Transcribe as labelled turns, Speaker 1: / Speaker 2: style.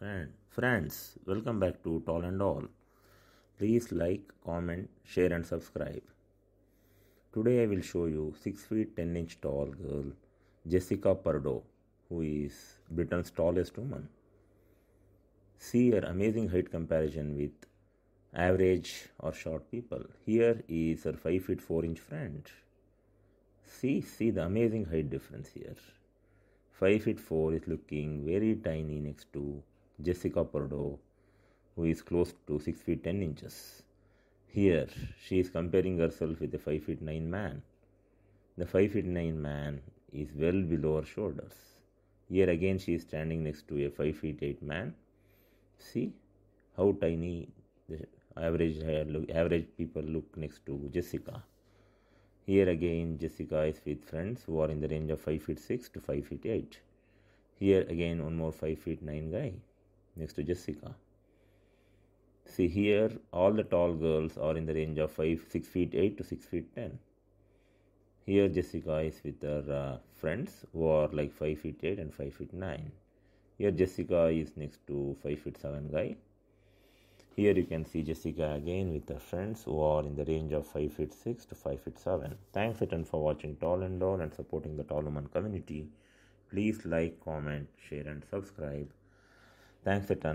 Speaker 1: Friend, friends, welcome back to Tall and All. Please like, comment, share, and subscribe. Today I will show you 6 feet 10 inch tall girl Jessica Pardoe, who is Britain's tallest woman. See her amazing height comparison with average or short people. Here is her 5 feet 4 inch friend. See, see the amazing height difference here. 5 feet 4 is looking very tiny next to Jessica Pardoe, who is close to 6 feet 10 inches. Here, she is comparing herself with a 5 feet 9 man. The 5 feet 9 man is well below her shoulders. Here again, she is standing next to a 5 feet 8 man. See how tiny the average average people look next to Jessica. Here again, Jessica is with friends who are in the range of 5 feet 6 to 5 feet 8. Here again, one more 5 feet 9 guy next to Jessica. See here, all the tall girls are in the range of 5, 6 feet 8 to 6 feet 10. Here Jessica is with her uh, friends who are like 5 feet 8 and 5 feet 9. Here Jessica is next to 5 feet 7 guy. Here you can see Jessica again with her friends who are in the range of 5 feet 6 to 5 feet 7. Thanks a ton for watching Tall and All and supporting the Tall Woman community. Please like, comment, share and subscribe. Thanks a ton.